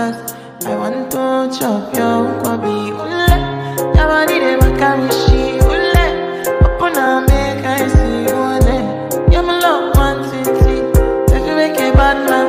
I want to chop your kwabi ule makamishi ule Opuna You're my love one city If you make a bad man